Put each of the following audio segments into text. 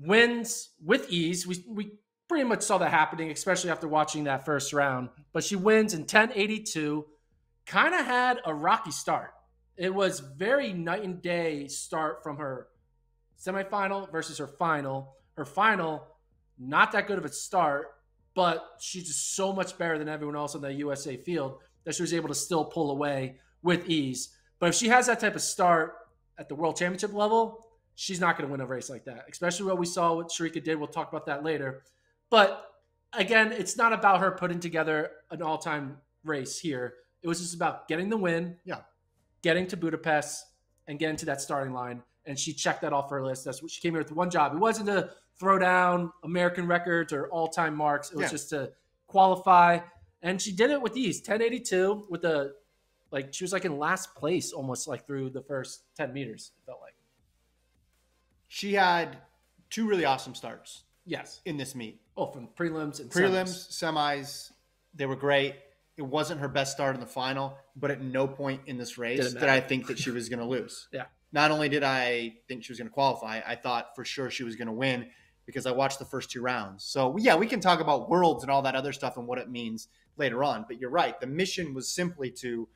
wins with ease. We we pretty much saw that happening, especially after watching that first round. But she wins in 1082. Kind of had a rocky start. It was very night and day start from her semifinal versus her final. Her final, not that good of a start, but she's just so much better than everyone else on the USA field that she was able to still pull away with ease. But if she has that type of start at the world championship level, she's not going to win a race like that, especially what we saw what Shericka did. We'll talk about that later. But again, it's not about her putting together an all time race here. It was just about getting the win, Yeah. getting to Budapest, and getting to that starting line. And she checked that off her list. That's what she came here with one job. It wasn't to throw down American records or all time marks. It was Yeah. just to qualify. And she did it with ease. 1082 with the like she was like in last place almost like through the first 10 meters, it felt like. She had two really awesome starts Yes. in this meet. Oh, from prelims and Prelims, semis. semis, they were great. It wasn't her best start in the final, but at no point in this race Didn't I think that she was going to lose. Yeah. Not only did I think she was going to qualify, I thought for sure she was going to win because I watched the first two rounds. So, yeah, we can talk about worlds and all that other stuff and what it means later on. But you're right. The mission was simply to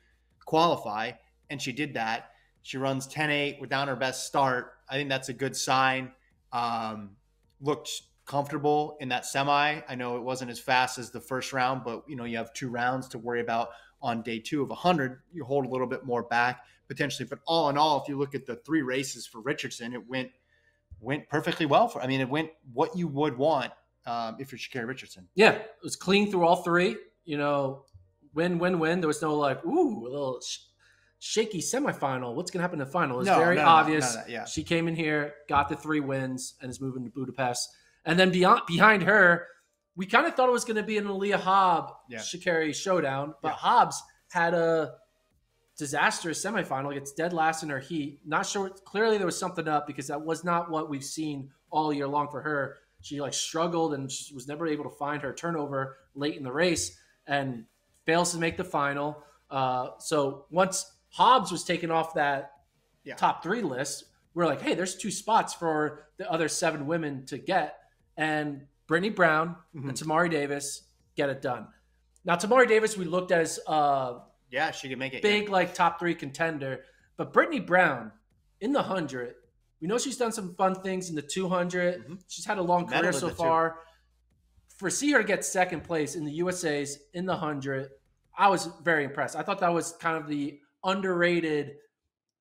qualify, and she did that. She runs 10 8 without her best start. I think that's a good sign. Um, looked comfortable in that semi. I know it wasn't as fast as the first round, but you know you have two rounds to worry about on day two of 100. You hold a little bit more back potentially, but all in all, if you look at the three races for Richardson, it went went perfectly well for. I mean, it went what you would want um, if you're Sha'Carri Richardson. Yeah, it was clean through all three. You know, win, win, win. There was no like, ooh, a little shaky semifinal. What's going to happen in the final? Was No, very no, obvious. no, yeah. She came in here, got the three wins, and is moving to Budapest. And then beyond behind her, we kind of thought it was going to be an Aleia Hobb Yeah. Sha'Carri showdown, but Yeah. Hobbs had a disastrous semifinal. Gets dead last in her heat. Not sure. Clearly, there was something up because that was not what we've seen all year long for her. She like struggled and she was never able to find her turnover late in the race and fails to make the final. Uh, so once Hobbs was taken off that Yeah. top three list, we're like, hey, there's two spots for the other seven women to get, and Brittany Brown Mhm. and Tamari Davis get it done. Now, Tamari Davis, we looked as a Yeah, she could make it. big like top three contender, but Brittany Brown in the hundred, we know she's done some fun things in the 200. Mhm. She's had a long Medal career so the two. far. For see her get second place in the USA's in the hundred, I was very impressed. I thought that was kind of the underrated,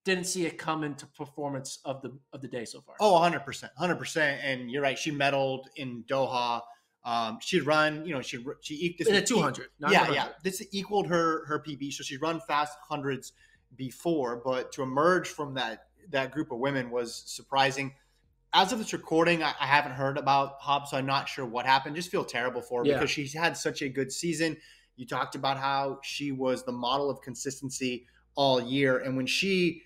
didn't see it come into performance of the of the day so far. Oh, 100%. 100%. And you're right. She medaled in Doha. Um, she'd run, you know, she she e- this in e- 200, yeah, 100. yeah. This equaled her her PB. So she'd run fast hundreds before, but to emerge from that that group of women was surprising. As of this recording, I, I haven't heard about Hobbs, so I'm not sure what happened. Just feel terrible for her Yeah. because she's had such a good season. You talked about how she was the model of consistency all year, and when she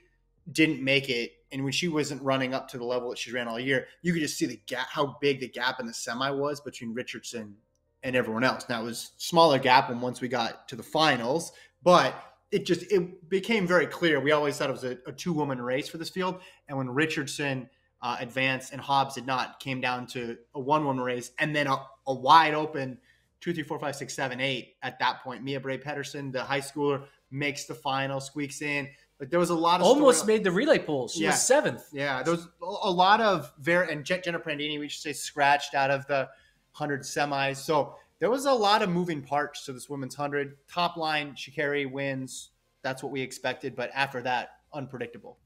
didn't make it, and when she wasn't running up to the level that she ran all year, you could just see the gap, how big the gap in the semi was between Richardson and everyone else. Now it was smaller gap when once we got to the finals, but it just it became very clear. We always thought it was a, a two woman race for this field, and when Richardson uh, advanced and Hobbs did not, came down to a one woman race, and then a, a wide open two, three, four, five, six, seven, eight. At that point, Mia Brahe-Pedersen, the high schooler, makes the final, squeaks in. Like there was a lot of Almost story- made the relay pool. She Yeah. was seventh. yeah, there was a lot of very and Je- Jenna Prandini, we should say, scratched out of the hundred semis. So there was a lot of moving parts to this women's hundred. Top line, Sha'Carri wins. That's what we expected, but after that, unpredictable.